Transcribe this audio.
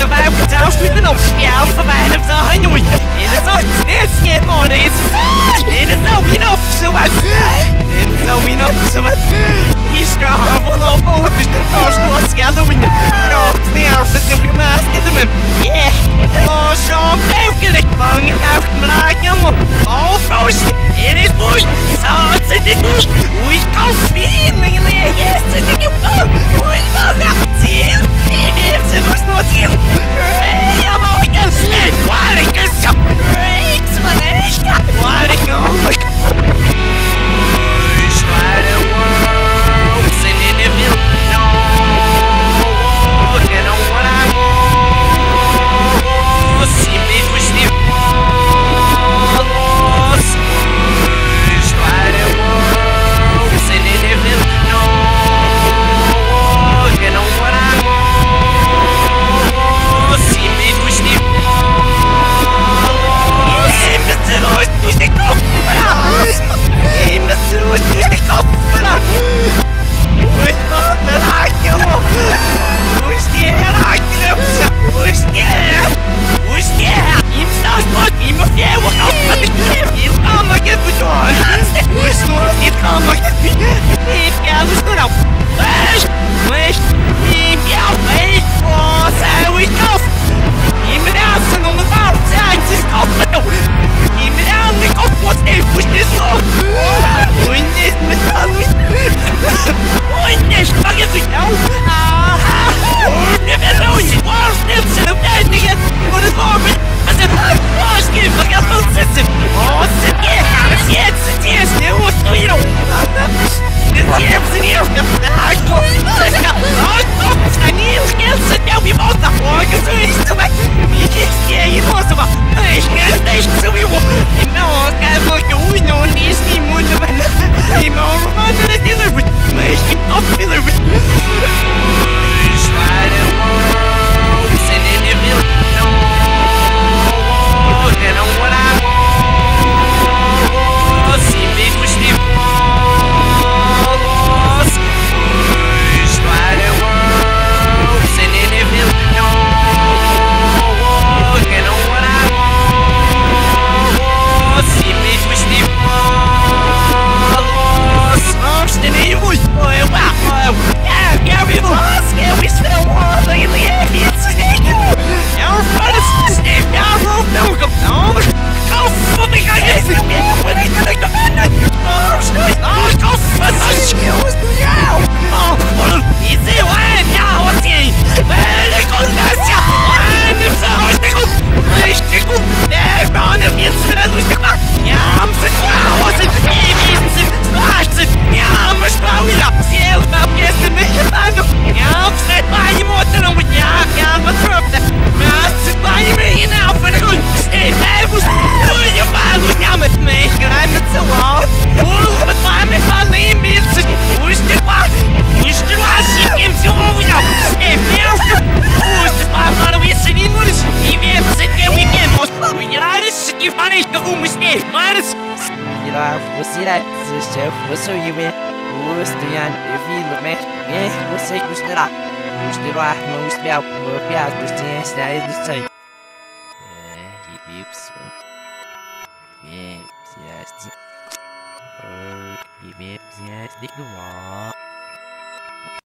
cho ba em cháu Nó đồng giáo sao ba em rơi nhùi Nhìn nó rồi, it's get more this Nhìn nó rồi, nhìn nó Sao ba Nhìn nó rồi, nhìn nó Sao the Vi ska ha vår lov och hoppas det tar så att ska de vinna Rakningar för sin gymnast i dem Yeah. Och så brukar det fånga upp blagen och Åh, frost, är det bort? Så att det är bort Och i kaffin Come on! in here! 你把那些乌木线满是。伊拉不是来自首不是因为我是这样的为了没哎我是不是啦？不是啦，não espero por piada dos dias da edição. É, e pessoal. É, se é. E bem, se é, digo, ó.